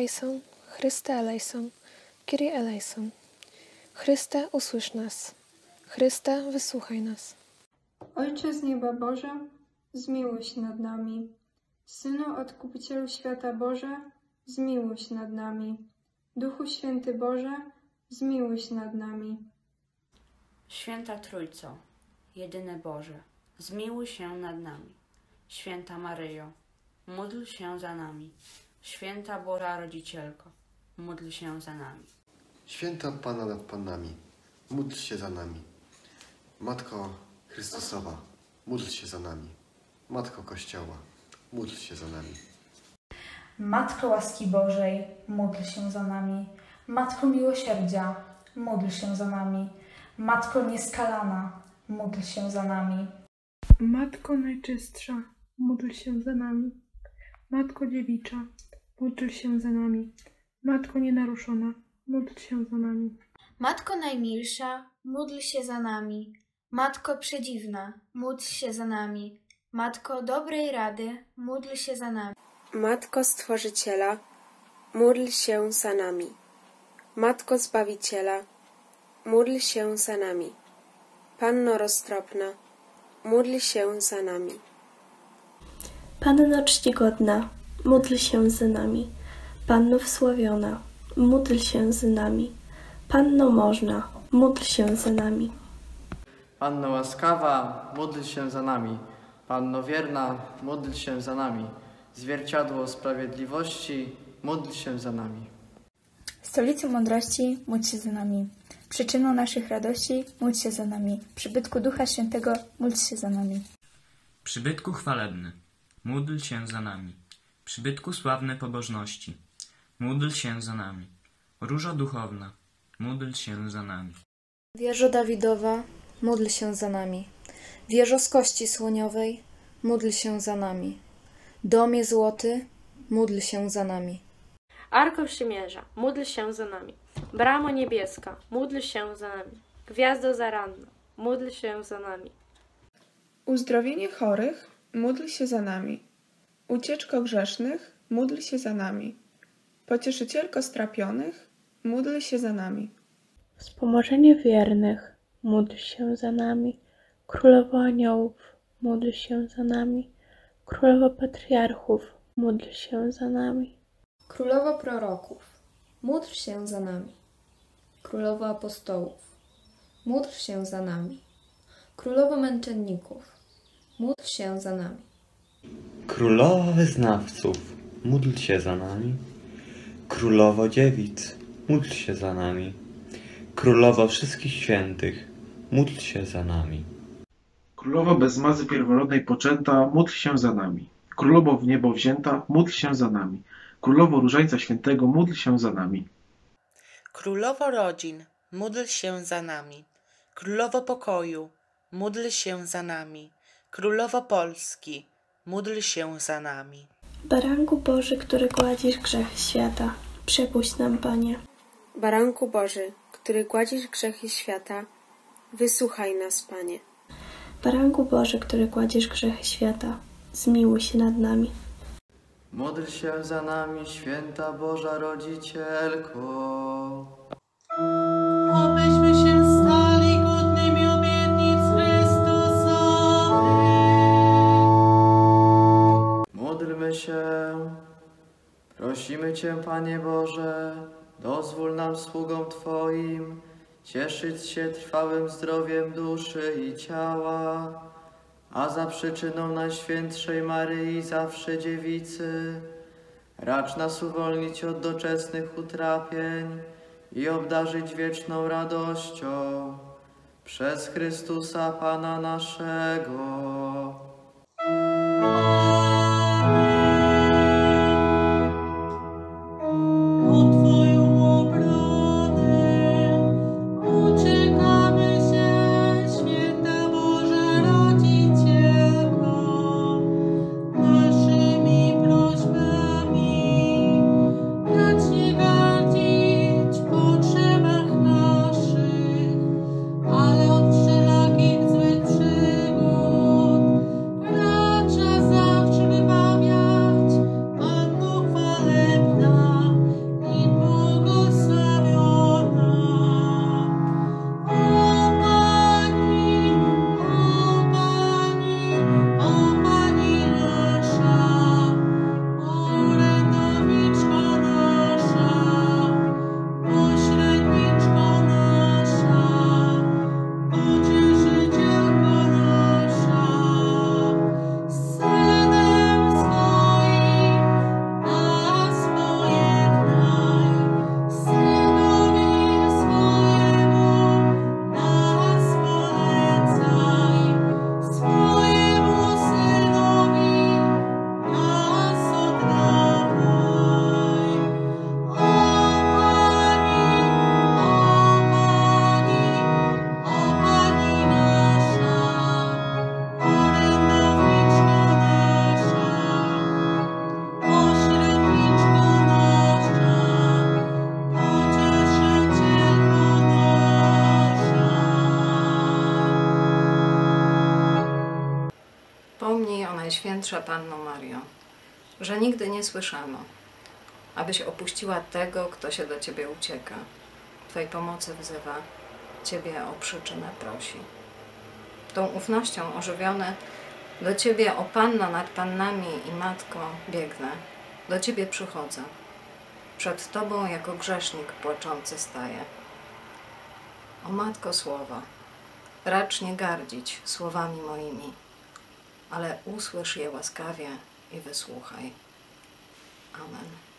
Kyrie eleison, Chryste eleison, Kyrie eleison. Chryste, usłysz nas. Chryste, wysłuchaj nas. Ojcze z nieba Boże, zmiłuj się nad nami. Synu Odkupicielu świata Boże, zmiłuj się nad nami. Duchu Święty Boże, zmiłuj się nad nami. Święta Trójco, jedyny Boże, zmiłuj się nad nami. Święta Maryjo, módl się za nami. Święta Boża Rodzicielko, módl się za nami. Święta Pana nad Panami, módl się za nami. Matko Chrystusowa, módl się za nami. Matko Kościoła, módl się za nami. Matko łaski Bożej, módl się za nami. Matko miłosierdzia, módl się za nami. Matko nieskalana, módl się za nami. Matko Najczystsza, módl się za nami. Matko Dziewicza, módl się za nami. Matko Nienaruszona, módl się za nami. Matko Najmilsza, módl się za nami. Matko Przedziwna, módl się za nami. Matko Dobrej Rady, módl się za nami. Matko Stworzyciela, módl się za nami. Matko Zbawiciela, módl się za nami. Panno Roztropna, módl się za nami. Panno Czcigodna, módl się za nami. Panno Wsławiona, módl się za nami. Panno Można, módl się za nami. Panno łaskawa, módl się za nami. Panno wierna, módl się za nami. Zwierciadło sprawiedliwości, módl się za nami. Stolicą mądrości, módl się za nami. Przyczyną naszych radości, módl się za nami. Przybytku Ducha Świętego, módl się za nami. Przybytku chwalebny, módl się za nami. Przybytku sławny pobożności, módl się za nami. Różo duchowna, módl się za nami. Wieżo Dawidowa, módl się za nami. Wieżo z kości słoniowej, módl się za nami. Domie złoty, módl się za nami. Arko Przymierza, módl się za nami. Bramo niebieska, módl się za nami. Gwiazdo zaranna, módl się za nami. Uzdrowienie chorych, módl się za nami. Ucieczko grzesznych, módl się za nami. Pocieszycielko strapionych, módl się za nami. Wspomożenie wiernych, módl się za nami. Królowo aniołów, módl się za nami. Królowo patriarchów, módl się za nami. Królowo proroków, módl się za nami. Królowo apostołów, módl się za nami. Królowo męczenników, módl się za nami. Królowo wyznawców, módl się za nami. Królowo dziewic, módl się za nami. Królowo wszystkich świętych, módl się za nami. Królowo bez mazy pierworodnej poczęta, módl się za nami. Królowo w niebo wzięta, módl się za nami. Królowo Różańca Świętego, módl się za nami. Królowo rodzin, módl się za nami. Królowo pokoju, módl się za nami. Królowo Polski, módl się za nami. Baranku Boży, który gładzisz grzechy świata, przepuść nam, Panie. Baranku Boży, który gładzisz grzechy świata, wysłuchaj nas, Panie. Baranku Boży, który gładzisz grzechy świata, zmiłuj się nad nami. Módl się za nami, święta Boża Rodzicielko. Się. Prosimy Cię, Panie Boże, dozwól nam sługom Twoim cieszyć się trwałym zdrowiem duszy i ciała, a za przyczyną Najświętszej Maryi zawsze Dziewicy, racz nas uwolnić od doczesnych utrapień i obdarzyć wieczną radością przez Chrystusa Pana naszego. Najświętsza Panno Mario, że nigdy nie słyszano, abyś opuściła tego, kto się do Ciebie ucieka. Twej pomocy wzywa, Ciebie o przyczynę prosi. Tą ufnością ożywione do Ciebie, o Panno nad Pannami i Matko, biegnę. Do Ciebie przychodzę. Przed Tobą jako grzesznik płaczący staję. O Matko Słowa, racz nie gardzić słowami moimi, ale usłysz je łaskawie i wysłuchaj. Amen.